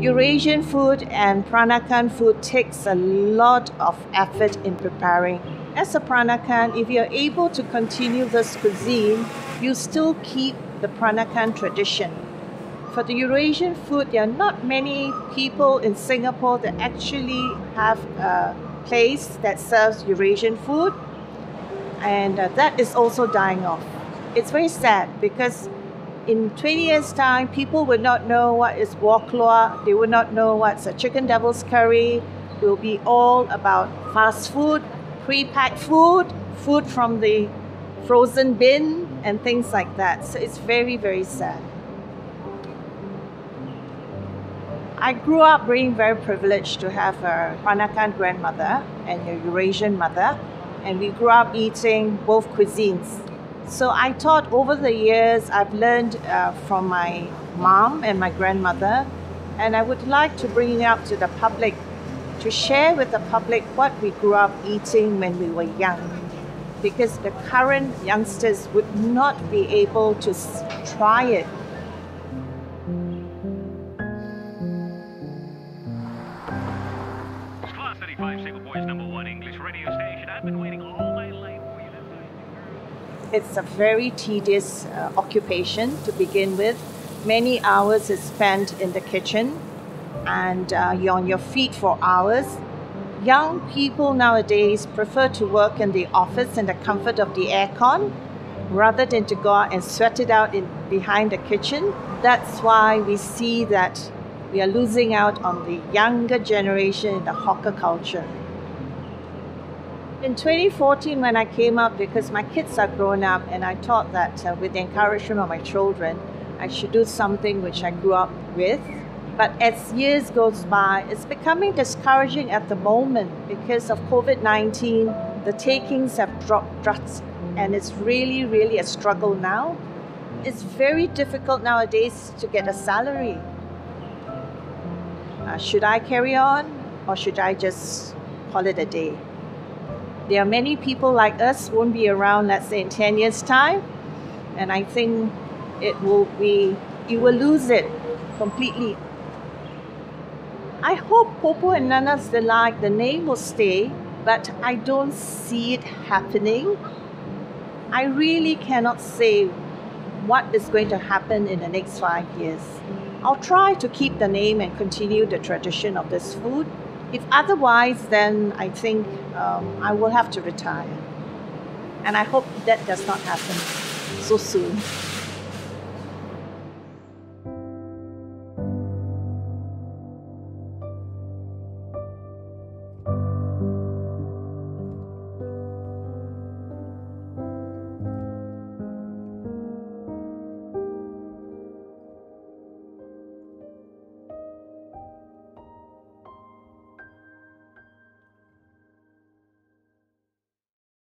Eurasian food and Peranakan food takes a lot of effort in preparing. As a Peranakan, if you're able to continue this cuisine, you still keep the Peranakan tradition. For the Eurasian food, there are not many people in Singapore that actually have a place that serves Eurasian food, and uh, that is also dying off. It's very sad because in 20 years' time, people will not know what is keluak, they will not know what's a chicken devil's curry. It will be all about fast food, pre-packed food, food from the frozen bin, and things like that. So it's very, very sad. I grew up being very privileged to have a Peranakan grandmother and a Eurasian mother, and we grew up eating both cuisines. So I thought over the years I've learned uh, from my mom and my grandmother, and I would like to bring it up to the public to share with the public what we grew up eating when we were young. Because the current youngsters would not be able to try it It's a very tedious uh, occupation to begin with. Many hours is spent in the kitchen and uh, you're on your feet for hours. Young people nowadays prefer to work in the office in the comfort of the aircon rather than to go out and sweat it out in, behind the kitchen. That's why we see that we are losing out on the younger generation in the hawker culture. In 2014, when I came up, because my kids are grown up, and I thought that uh, with the encouragement of my children, I should do something which I grew up with. But as years goes by, it's becoming discouraging at the moment because of COVID 19. The takings have dropped drastically, and it's really, really a struggle now. It's very difficult nowadays to get a salary. Uh, should I carry on or should I just call it a day? There are many people like us won't be around, let's say, in 10 years' time. And I think it will be, you will lose it completely. I hope Popo and Nana's Delight, the name will stay, but I don't see it happening. I really cannot say what is going to happen in the next five years. I'll try to keep the name and continue the tradition of this food. If otherwise, then I think um, I will have to retire. And I hope that does not happen so soon.